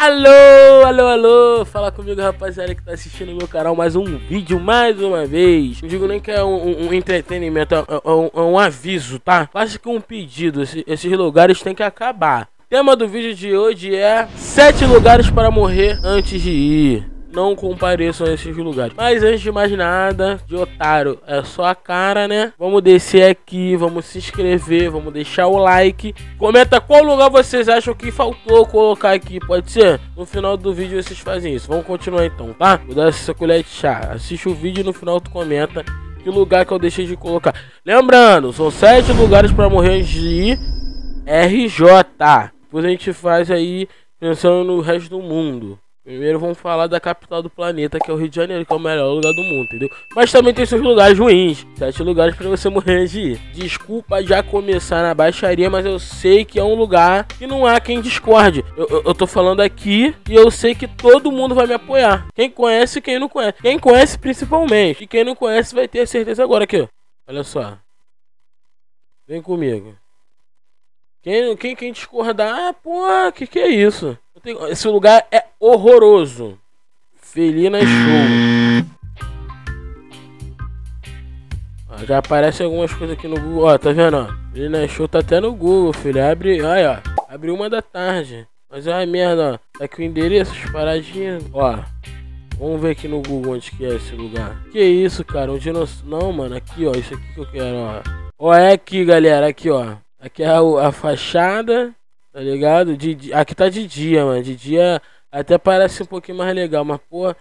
Alô, alô, alô, fala comigo rapaziada que tá assistindo meu canal mais um vídeo mais uma vez. Não digo nem que é um, um, entretenimento, é, é, um, é, um, aviso, tá? Quase que um pedido, Esse, esses lugares tem que acabar. O tema do vídeo de hoje é 7 lugares para morrer antes de ir não compareçam a esses lugares. Mas antes de mais nada, de otário, é só a cara, né? Vamos descer aqui, vamos se inscrever, vamos deixar o like. Comenta qual lugar vocês acham que faltou colocar aqui, pode ser? No final do vídeo vocês fazem isso. Vamos continuar então, tá? Vou dar essa colher de chá. Assiste o vídeo e no final tu comenta que lugar que eu deixei de colocar. Lembrando, são sete lugares para morrer de RJ. Depois a gente faz aí pensando no resto do mundo. Primeiro vamos falar da capital do planeta, que é o Rio de Janeiro, que é o melhor lugar do mundo, entendeu? Mas também tem seus lugares ruins. Sete lugares para você morrer de ir. Desculpa já começar na baixaria, mas eu sei que é um lugar que não há quem discorde. Eu, eu, eu tô falando aqui e eu sei que todo mundo vai me apoiar. Quem conhece e quem não conhece. Quem conhece principalmente. E quem não conhece vai ter certeza agora aqui, ó. Olha só. Vem comigo. Quem, quem, quem discordar, pô, que que é isso? Esse lugar é horroroso. Felina Show. Já aparece algumas coisas aqui no Google. Ó, tá vendo? Felina Show tá até no Google, filho. Abre, olha, ó. Abre uma da tarde. Mas é merda, ó. Tá aqui o endereço, as paradinhas. Ó. Vamos ver aqui no Google onde que é esse lugar. Que isso, cara? Um dinossauro. Não, mano. Aqui, ó. Isso aqui que eu quero, ó. Ó, é aqui, galera. Aqui, ó. Aqui é a, a fachada. Tá ligado? De, de, aqui tá de dia, mano. De dia até parece um pouquinho mais legal, mas porra.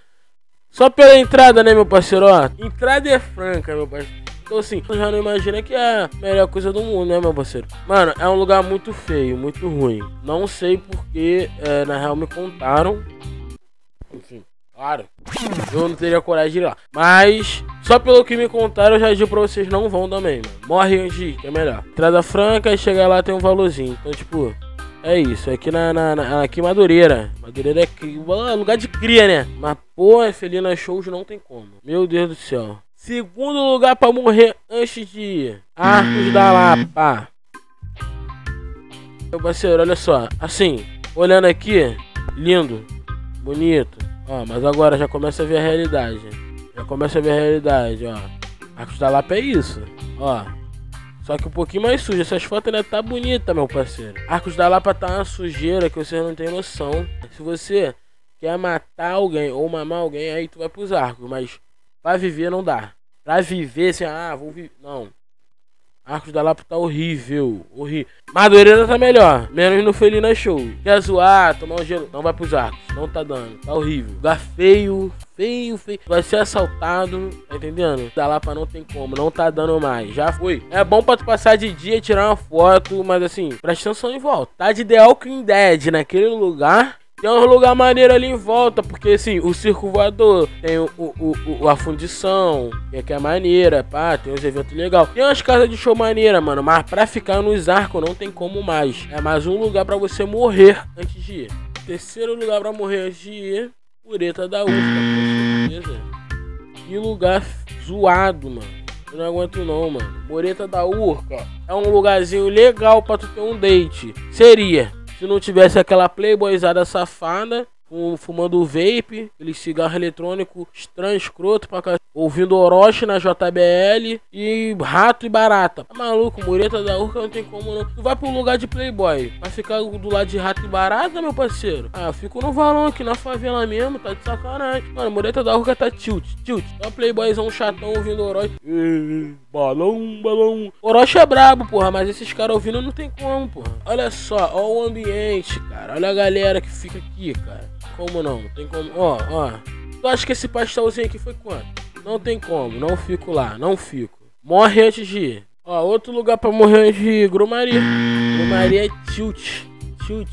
Só pela entrada, né, meu parceiro? Ó, entrada é franca, meu parceiro. Então, assim, tu já não imagina que é a melhor coisa do mundo, né, meu parceiro? Mano, é um lugar muito feio, muito ruim. Não sei porque, é, na real, me contaram. Enfim, claro. Eu não teria coragem de ir lá. Mas, só pelo que me contaram, eu já digo pra vocês: não vão também, mano. Morre antes de ir, que é melhor. Entrada franca e chegar lá tem um valorzinho. Então, tipo. É isso, aqui na, na, na aqui Madureira. Madureira é lugar de cria, né? Mas porra, Felina Shows não tem como. Meu Deus do céu. Segundo lugar para morrer antes de ir. Arcos da Lapa. Meu parceiro, olha só. Assim, olhando aqui, lindo, bonito. Ó, mas agora já começa a ver a realidade. Já começa a ver a realidade, ó. Arcos da Lapa é isso. Ó, só que um pouquinho mais suja. Essas fotos ainda tá bonita, meu parceiro. Arcos da Lapa tá uma sujeira que você não tem noção. Se você quer matar alguém ou mamar alguém, aí tu vai pros arcos. Mas pra viver não dá. Pra viver, assim, ah, vou viver. Não. Arcos da Lapa tá horrível, horrível. Madureira tá melhor, menos no Felina Show. Quer zoar, tomar um gelo, não vai pros arcos, não tá dando, tá horrível. Lugar feio, feio, feio. Vai ser assaltado, tá entendendo? Da Lapa não tem como, não tá dando mais, já foi. É bom pra tu passar de dia e tirar uma foto, mas assim, presta atenção em volta. Tá de The Walking Dead naquele lugar tem um lugar maneiro ali em volta, porque assim, o circo voador tem o, o, o a fundição, que é maneira, pá, tem uns eventos legais. Tem umas casas de show maneira, mano, mas pra ficar nos arcos não tem como mais. É mais um lugar pra você morrer antes de ir. Terceiro lugar pra morrer antes de ir, Pureta da Urca, com certeza. Que lugar zoado, mano. Eu não aguento não, mano. Moreta da Urca é um lugarzinho legal pra tu ter um date. Seria. Se não tivesse aquela playboyzada safada, fumando vape, aquele cigarro eletrônico estranho, escroto pra cá, ouvindo Orochi na JBL e rato e barata. Tá maluco, mureta da urca não tem como não. Tu vai pro lugar de playboy, vai ficar do lado de rato e barata, meu parceiro? Ah, eu fico no valão aqui na favela mesmo, tá de sacanagem. Mano, mureta da urca tá tilt, tilt. Só playboyzão chatão ouvindo Orochi. Balão, balão. Orochi é brabo, porra, mas esses caras ouvindo não tem como, porra. Olha só, ó o ambiente, cara. Olha a galera que fica aqui, cara. Como não? Tem como. Ó, ó. Tu acha que esse pastelzinho aqui foi quanto? Não tem como, não fico lá, não fico. Morre antes de ir. Ó, outro lugar pra morrer antes de ir, Grumaria. Grumaria é tilt. Tilt.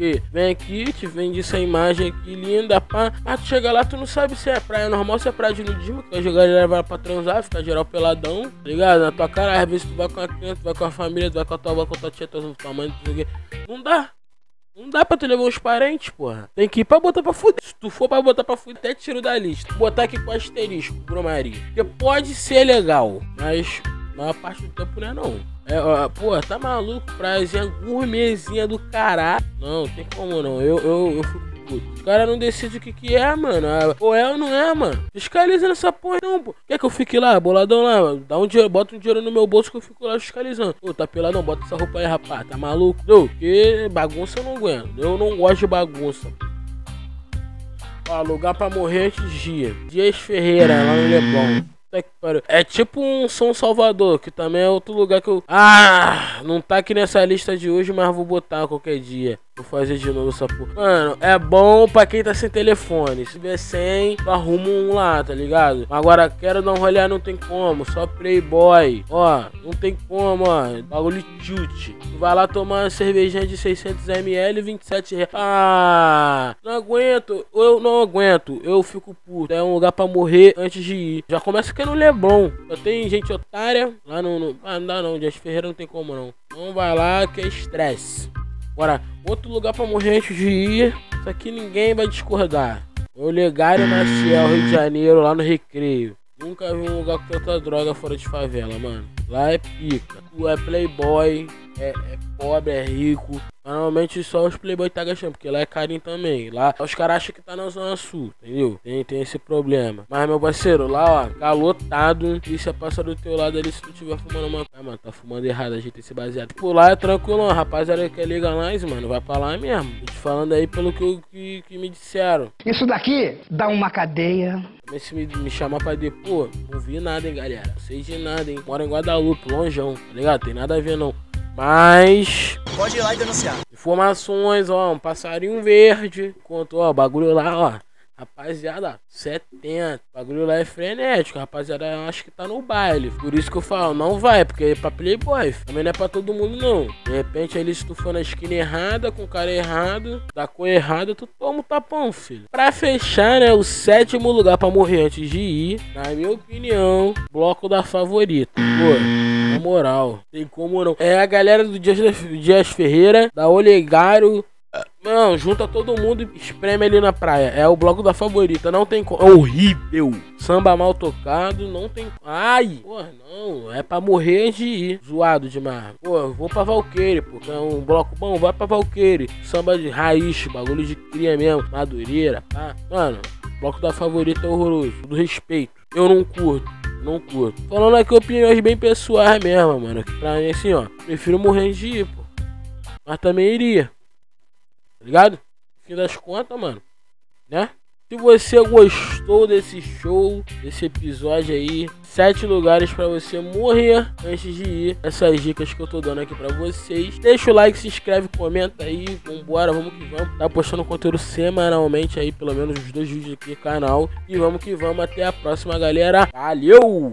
E vem aqui, te vende essa imagem aqui linda, pá. Mas tu chega lá, tu não sabe se é praia normal, se é praia de nudismo, que a galera vai pra transar, fica geral peladão, tá ligado? Na tua cara, às vezes tu vai com a criança, tu vai com a família, tu vai com a tua avó, com a tua tia, tua mãe, não sei o quê. Não dá. Não dá pra tu levar os parentes, porra. Tem que ir pra botar pra fuder. Se tu for pra botar pra fuder, até tiro da lista. Botar aqui com asterisco, Maria. Porque pode ser legal, mas a maior parte do tempo não é não. É, ó, pô, tá maluco? Prazinha gourmetzinha do caralho. Não, tem como não. Eu, eu, eu fico puto. Os não decidem o que que é, mano. Ah, ou é ou não é, mano. Fiscaliza nessa porra não, pô. Quer que eu fique lá, boladão lá? Dá um dinheiro, bota um dinheiro no meu bolso que eu fico lá fiscalizando. Ô, tá peladão, bota essa roupa aí, rapaz. Tá maluco? Não, porque bagunça eu não aguento. Eu não gosto de bagunça. Ó, lugar pra morrer antes de dia. Dias Ferreira, lá no Leblon. É tipo um São Salvador, que também é outro lugar que eu. Ah! Não tá aqui nessa lista de hoje, mas vou botar qualquer dia. Vou fazer de novo essa porra. Mano, é bom pra quem tá sem telefone. Se tiver sem, tu arruma um lá, tá ligado? Agora, quero dar um rolê, não tem como. Só Playboy. Ó, não tem como, ó. Bagulho. Tu vai lá tomar uma cervejinha de 600ml, 27 reais. Ah, não aguento. Eu não aguento. Eu fico puto. É um lugar pra morrer antes de ir. Já começa que é no Leblon. Só tem gente otária. Lá no. no... Ah, não dá não. Dias Ferreira não tem como não. Não vai lá que é estresse. Agora, outro lugar pra morrer antes de ir. Isso aqui ninguém vai discordar. O Legário Maciel, Rio de Janeiro, lá no Recreio. Nunca vi um lugar com tanta droga fora de favela, mano. Lá é pica. Tu é playboy, é, é pobre, é rico. Normalmente só os playboy tá gastando, porque lá é carinho também. Lá os caras acham que tá na zona sul, entendeu? Tem, tem esse problema. Mas, meu parceiro, lá, ó, calotado. Polícia passa do teu lado ali se tu tiver fumando uma. Ah, mano, tá fumando errado, a gente tem esse baseado. Tipo, lá é tranquilo, rapaziada que é legalize, mano, vai pra lá mesmo. Tô te falando aí pelo que, que, que me disseram. Isso daqui dá uma cadeia. Mas se me, me chamar pra depor, não vi nada, hein, galera. Não sei de nada, hein. Moro em Guadalupe, longeão, tá ligado? Tem nada a ver, não. Mas. Pode ir lá e denunciar. Informações, ó, um passarinho verde. Contou, ó, bagulho lá, ó. Rapaziada, 70. O bagulho lá é frenético. Rapaziada, eu acho que tá no baile. Por isso que eu falo, não vai, porque é pra Playboy. Também não é pra todo mundo, não. De repente, tu for na esquina errada, com o cara errado, da cor errada, tu toma o tapão, filho. Pra fechar, né, o sétimo lugar pra morrer antes de ir, na minha opinião, bloco da favorita. Pô, moral, tem como não. É a galera do Dias, Dias Ferreira, da Olegário, não, junta todo mundo e espreme ali na praia. É o bloco da favorita, não tem como. É horrível. Samba mal tocado, não tem. Ai! Porra, não. É pra morrer de ir. Zoado demais. Pô, vou pra Valqueire, porque é um bloco bom. Vai pra Valqueire. Samba de raiz, bagulho de cria mesmo. Madureira, tá? Mano, bloco da favorita é horroroso. Do respeito. Eu não curto. Não curto. Falando aqui opiniões bem pessoais mesmo, mano. Pra mim, assim, ó. Prefiro morrer de ir, pô. Mas também iria. Tá ligado? Fim das contas, mano. Né? Se você gostou desse show, desse episódio aí, sete lugares para você morrer antes de ir. Essas dicas que eu tô dando aqui para vocês. Deixa o like, se inscreve, comenta aí. Vambora, vamos que vamos. Tá postando conteúdo semanalmente aí, pelo menos os dois vídeos aqui no canal. E vamos que vamos. Até a próxima, galera. Valeu!